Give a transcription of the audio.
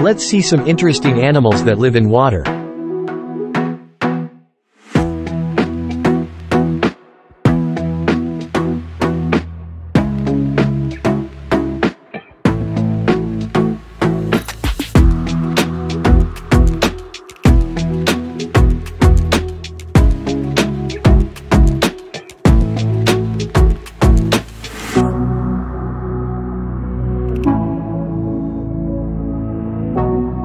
Let's see some interesting animals that live in water. Thank you. Thank you.